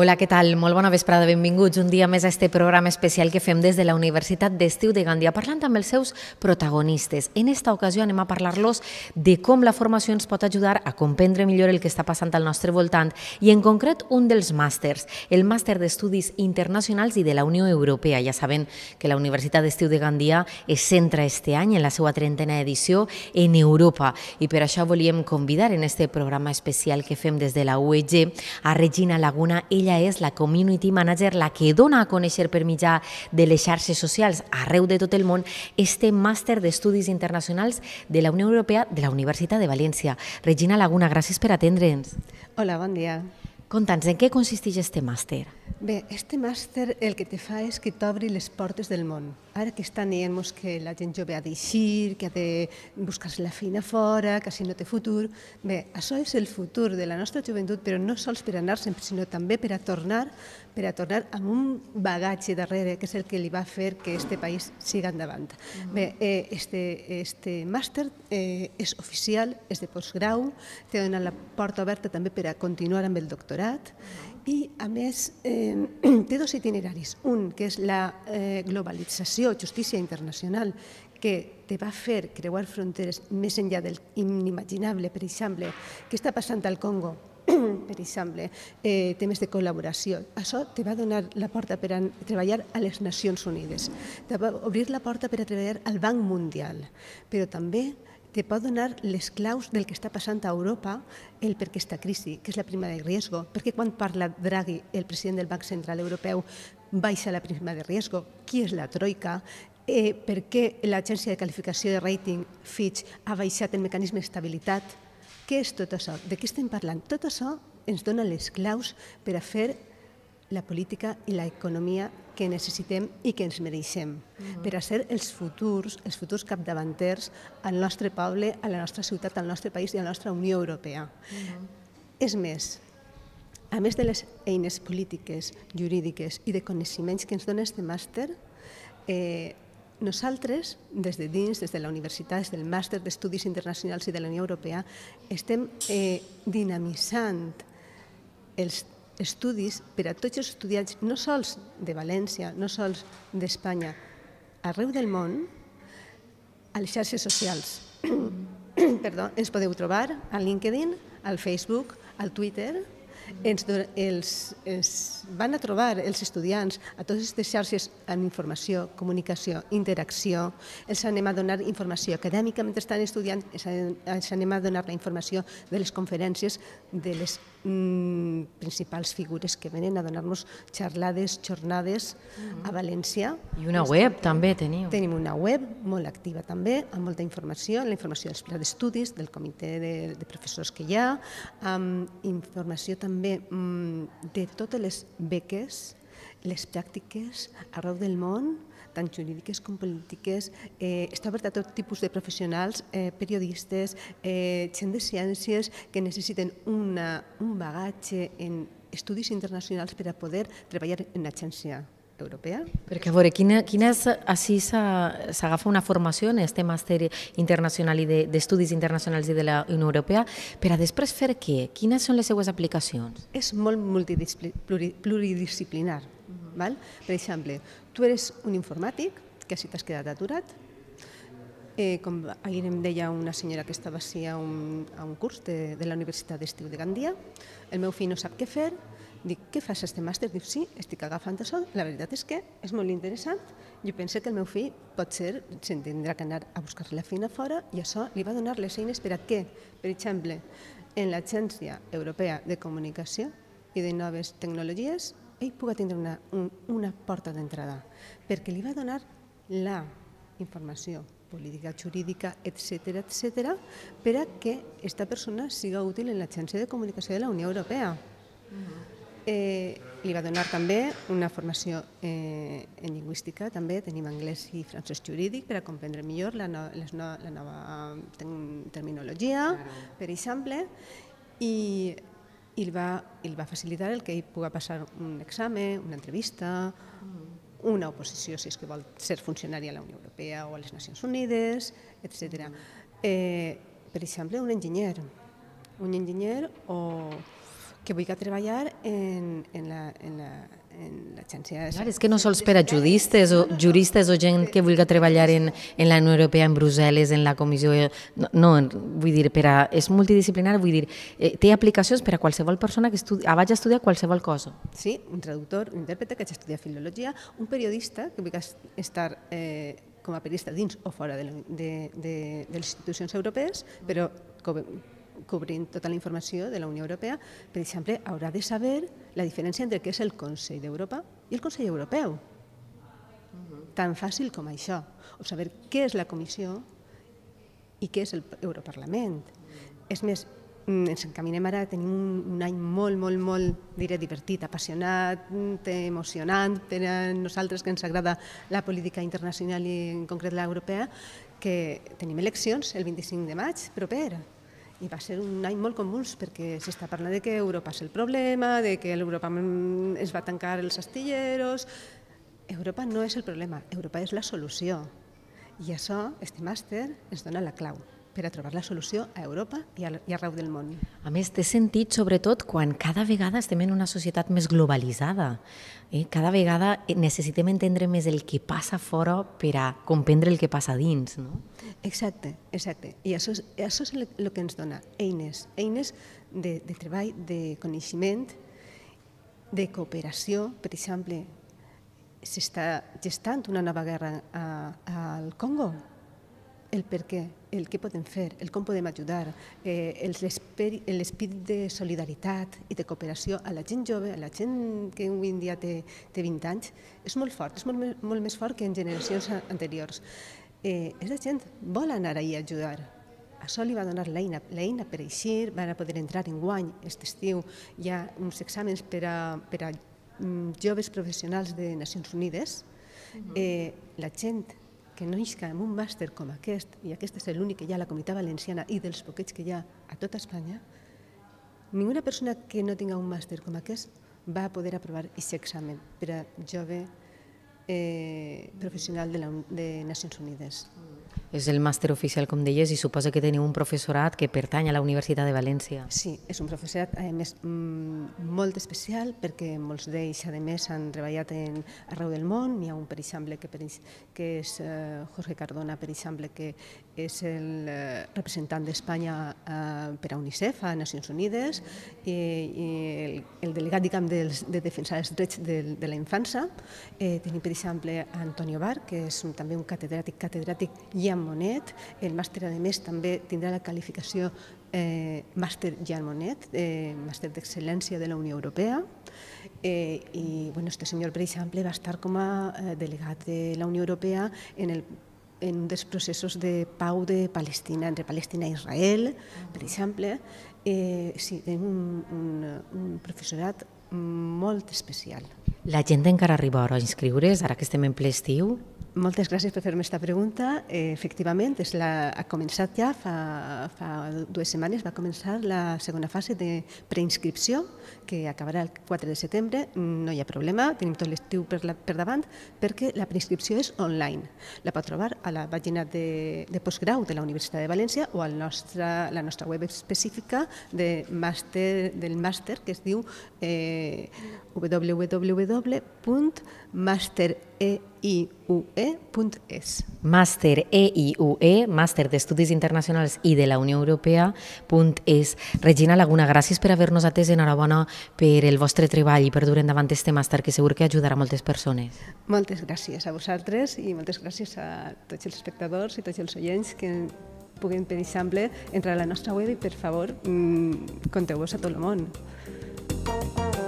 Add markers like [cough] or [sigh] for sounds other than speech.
Hola, què tal? Molt bona vesprada, benvinguts un dia més a este programa especial que fem des de la Universitat d'Estiu de Gandia, parlant amb els seus protagonistes. En esta ocasió anem a parlar-los de com la formació ens pot ajudar a comprendre millor el que està passant al nostre voltant i en concret un dels màsters, el màster d'Estudis Internacionals i de la Unió Europea. Ja saben que la Universitat d'Estiu de Gandia es centra este any en la seva trentena edició en Europa i per això volíem convidar en este programa especial que fem des de la UEG a Regina Laguna. Ella ella és la community manager, la que dona a conèixer per mitjà de les xarxes socials arreu de tot el món este màster d'estudis internacionals de la Unió Europea de la Universitat de València. Regina Laguna, gràcies per atendre'ns. Hola, bon dia. Conta'ns, en què consisteix este màster? Bé, este màster el que te fa és que t'obri les portes del món. Ara que estan dient que la gent jove ha d'eixir, que ha de buscar-se la feina fora, que si no té futur... Bé, això és el futur de la nostra joventut, però no sols per anar-se'n, sinó també per a tornar per a tornar amb un bagatge darrere, que és el que li va fer que este país siga endavant. Uh -huh. Bé, eh, este, este màster eh, és oficial, és de postgrau, té donat la porta oberta també per a continuar amb el doctorat, uh -huh i, a més, eh, [clears throat] té dos itineraris. Un, que és la eh, globalització, justícia internacional, que te va fer creuar fronteres més enllà del inimaginable, per exemple, què està passant al Congo, [clears throat] per exemple, eh, temes de col·laboració. Això te va donar la porta per a treballar a les Nacions Unides, te va obrir la porta per a treballar al Banc Mundial, però també te pot donar les claus del que està passant a Europa, el per què està crisi, que és la prima de riesgo, perquè quan parla Draghi, el president del Banc Central Europeu, baixa la prima de riesgo, qui és la troika, eh, per què l'agència de qualificació de rating Fitch ha baixat el mecanisme d'estabilitat, què és tot això? De què estem parlant? Tot això ens dona les claus per a fer la política i l'economia que necessitem i que ens mereixem, uh -huh. per a ser els futurs, els futurs capdavanters al nostre poble, a la nostra ciutat, al nostre país i a la nostra Unió Europea. Uh -huh. És més, a més de les eines polítiques, jurídiques i de coneixements que ens dona aquest màster, eh, nosaltres, des de dins, des de la universitat, des del màster d'estudis internacionals i de la Unió Europea, estem eh, dinamitzant els estudis per a tots els estudiants, no sols de València, no sols d'Espanya, arreu del món, a les xarxes socials. [clears throat] Perdó, ens podeu trobar a LinkedIn, al Facebook, al Twitter, ens, els, els van a trobar els estudiants a totes aquestes xarxes en informació, comunicació, interacció, els anem a donar informació acadèmica mentre estan estudiant, els anem a donar la informació de les conferències de les mm, principals figures que venen a donar-nos xerrades, jornades a València. I una web també teniu. Tenim una web molt activa també, amb molta informació, la informació dels plans d'estudis, del comitè de, de professors que hi ha, amb informació també mm, de totes les beques, les pràctiques arreu del món, tant jurídiques com polítiques, eh, està obert a tot tipus de professionals, eh, periodistes, eh, gent de ciències que necessiten una, un bagatge en estudis internacionals per a poder treballar en l'agència europea. Perquè, a veure, quina, quina és, així s'agafa una formació en aquest màster internacional i d'estudis de, internacionals i de la Unió Europea, per a després fer què? Quines són les seues aplicacions? És molt pluridisciplinar. Uh -huh. val? Per exemple, tu eres un informàtic que si t'has quedat aturat, eh, com ahir em deia una senyora que estava així a un, a un curs de, de la Universitat d'Estiu de Gandia, el meu fill no sap què fer, dic, què fas este màster? Diu, sí, estic agafant això. La veritat és que és molt interessant. Jo penso que el meu fill pot ser, se'n tindrà que anar a buscar la feina fora i això li va donar les eines per a què? Per exemple, en l'Agència Europea de Comunicació i de Noves Tecnologies ell pugui tindre una, un, una porta d'entrada, perquè li va donar la informació política, jurídica, etc etc, per a que aquesta persona siga útil en l'Agència de Comunicació de la Unió Europea. Eh, li va donar també una formació eh, en lingüística, també. Tenim anglès i francès jurídic per a comprendre millor la, no, les no, la nova terminologia, per exemple, i i el va, el va facilitar el que ell pugui passar un examen, una entrevista, una oposició, si és que vol ser funcionari a la Unió Europea o a les Nacions Unides, etc. Eh, per exemple, un enginyer, un enginyer o que vull treballar en, en la, en la, en l'agència... Clar, és que no sols per a juristes o, juristes o gent que vulgui treballar en, en la Unió Europea, en Brussel·les, en la comissió... No, no vull dir, per a, és multidisciplinar, vull dir, eh, té aplicacions per a qualsevol persona que estudi, vaig a estudiar qualsevol cosa. Sí, un traductor, un intèrprete que hagi estudiat filologia, un periodista que vulgui estar eh, com a periodista dins o fora de, de, de, de les institucions europees, però cobrint tota la informació de la Unió Europea, per exemple, haurà de saber la diferència entre què és el Consell d'Europa i el Consell Europeu. Tan fàcil com això. O saber què és la Comissió i què és el Europarlament. És més, mm, ens encaminem ara, tenim un, un any molt, molt, molt, diré, divertit, apassionat, emocionant per a nosaltres que ens agrada la política internacional i en concret l'europea, que tenim eleccions el 25 de maig proper i va ser un any molt convuls perquè s'està parlant de que Europa és el problema, de que l'Europa es va tancar els astilleros... Europa no és el problema, Europa és la solució. I això, este màster, ens dona la clau per a trobar la solució a Europa i, a, i arreu del món. A més, té sentit sobretot quan cada vegada estem en una societat més globalitzada. Eh? Cada vegada necessitem entendre més el que passa fora per a comprendre el que passa dins. No? Exacte, exacte. I això és, això és el que ens dona eines, eines de, de treball, de coneixement, de cooperació. Per exemple, s'està gestant una nova guerra a, al Congo, el per què, el què podem fer, el com podem ajudar, eh, l'esperit de solidaritat i de cooperació a la gent jove, a la gent que avui en dia té, té 20 anys, és molt fort, és molt, molt més fort que en generacions anteriors. Eh, la gent vol anar ahir a ajudar. Això li va donar l'eina, l'eina per eixir, van a poder entrar en guany, aquest estiu, hi ha uns exàmens per a, per a mm, joves professionals de Nacions Unides. Eh, la gent que no isca en un màster com aquest, i aquest és l'únic que hi ha a la Comunitat Valenciana i dels poquets que hi ha a tota Espanya, ninguna persona que no tinga un màster com aquest va poder aprovar aquest examen per a jove eh, professional de, la, de Nacions Unides. És el màster oficial, com deies, i suposa que teniu un professorat que pertany a la Universitat de València. Sí, és un professorat, a més, mm, molt especial, perquè molts d'ells, a més, han treballat en, arreu del món. Hi ha un, per exemple, que, per, que és uh, Jorge Cardona, per exemple, que és el uh, representant d'Espanya uh, per a UNICEF, a Nacions Unides, i, i el, el delegat, diguem, dels, de defensar els drets de, de la infància. Eh, tenim, per exemple, Antonio Bar, que és un, també un catedràtic, catedràtic i amb Monet. El màster, a més, també tindrà la qualificació eh, màster Jean Monet, eh, màster d'excel·lència de la Unió Europea. Eh, I bueno, este senyor, per exemple, va estar com a eh, delegat de la Unió Europea en el en un dels processos de pau de Palestina, entre Palestina i Israel, per exemple. Eh, sí, tenim un, un, un professorat molt especial. La gent encara arriba a inscriure's, ara que estem en ple estiu? Moltes gràcies per fer-me aquesta pregunta. Eh, efectivament, és la, ha començat ja, fa, fa dues setmanes, va començar la segona fase de preinscripció, que acabarà el 4 de setembre. No hi ha problema, tenim tot l'estiu per, la, per davant, perquè la preinscripció és online. La pot trobar a la pàgina de, de postgrau de la Universitat de València o a nostra, la nostra web específica de màster, del màster, que es diu eh, www.master.eiue.es. Màster EIUE, Màster d'Estudis Internacionals i de la Unió Europea, .es. Regina Laguna, gràcies per haver-nos atès, enhorabona per el vostre treball i per dur endavant este màster que segur que ajudarà moltes persones. Moltes gràcies a vosaltres i moltes gràcies a tots els espectadors i tots els oients que puguin, per exemple, entrar a la nostra web i, per favor, mm, conteu-vos a tot el món. Thank you.